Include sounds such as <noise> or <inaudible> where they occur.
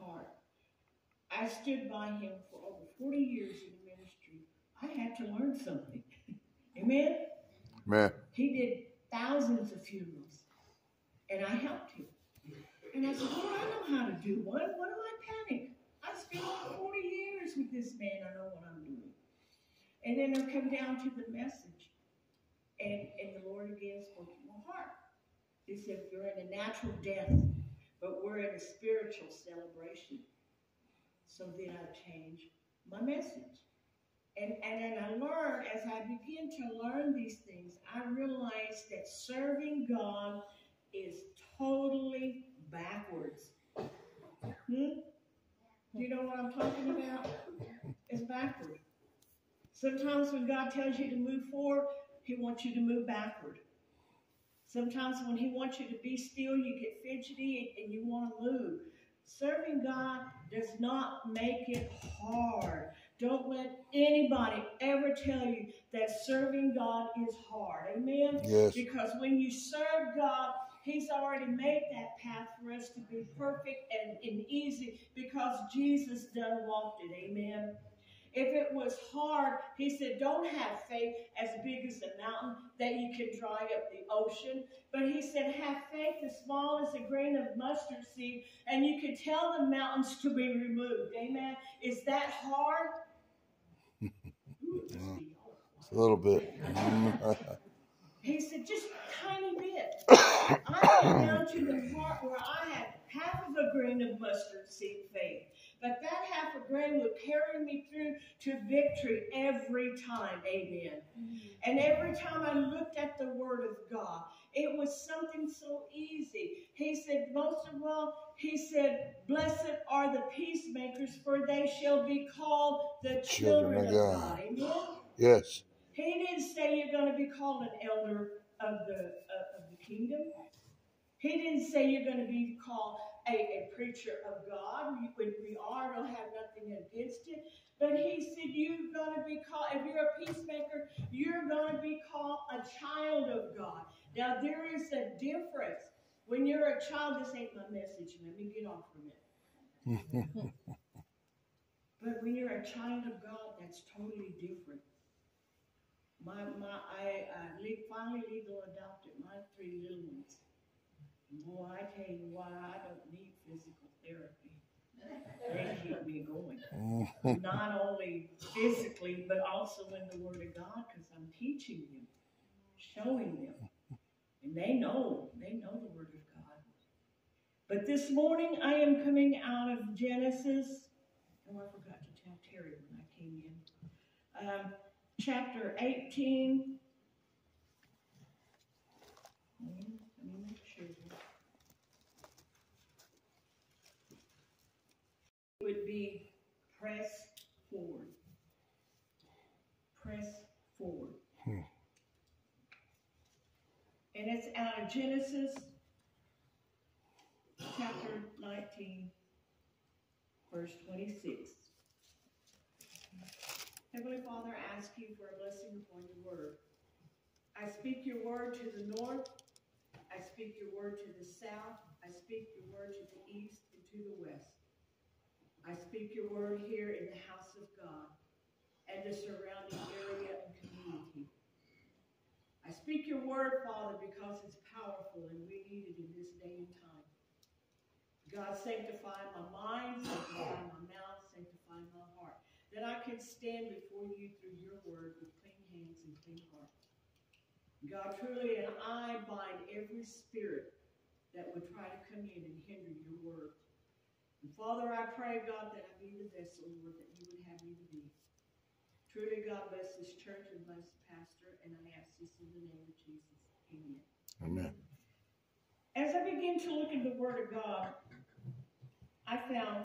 heart. I stood by him for over 40 years in the ministry. I had to learn something. <laughs> Amen? Amen. He did thousands of funerals, and I helped him. And I said, Lord, I know how to do one. What am I panic? I spent 40 years with this man. I know what I'm doing. And then I come down to the message, and, and the Lord again spoke to my heart. He said, You're in a natural death, but we're in a spiritual celebration. So then I changed my message. And, and then I learned, as I begin to learn these things, I realized that serving God is totally backwards. Hmm? You know what I'm talking about? It's backward. Sometimes when God tells you to move forward, He wants you to move backward. Sometimes when He wants you to be still, you get fidgety and you want to move. Serving God does not make it hard. Don't let anybody ever tell you that serving God is hard. Amen? Yes. Because when you serve God, He's already made that path for us to be perfect and, and easy because Jesus done walked it. Amen. If it was hard, he said, don't have faith as big as a mountain that you can dry up the ocean. But he said, have faith as small as a grain of mustard seed, and you can tell the mountains to be removed. Amen. Is that hard? <laughs> It's a little bit. he said, just a tiny bit. <coughs> I went down to the part where I had half of a grain of mustard seed faith. But that half a grain would carry me through to victory every time. Amen. Mm-hmm. And every time I looked at the Word of God, it was something so easy. He said, most of all, he said, Blessed are the peacemakers, for they shall be called the children, children of God. God. Amen. Yes. He didn't say you're going to be called an elder of the uh, of the kingdom. He didn't say you're going to be called a, a preacher of God. We, when we are, don't have nothing against it. But he said, You're going to be called, if you're a peacemaker, you're going to be called a child of God. Now, there is a difference. When you're a child, this ain't my message. Let me get off from it. <laughs> but when you're a child of God, that's totally different. My, my, I, I finally legal adopted my three little ones. Boy, I tell you why I don't need physical therapy. They keep me going. Not only physically, but also in the Word of God, because I'm teaching them, showing them. And they know, they know the Word of God. But this morning I am coming out of Genesis. Oh, I forgot to tell Terry when I came in. Um, chapter 18 would be press forward. Press forward. Hmm. And it's out of Genesis chapter 19, verse 26. Heavenly Father, I ask you for a blessing upon your word. I speak your word to the north. I speak your word to the south. I speak your word to the east and to the west. I speak your word here in the house of God and the surrounding area and community. I speak your word, Father, because it's powerful and we need it in this day and time. God, sanctify my mind, sanctify my mouth, sanctify my heart, that I can stand before you through your word with clean hands and clean heart. God, truly, and I bind every spirit that would try to come in and hinder your word. Father, I pray, God, that I be the vessel, Lord, that you would have me to be. Truly, God bless this church and bless the pastor, and I ask this in the name of Jesus. Amen. Amen. As I begin to look at the Word of God, I found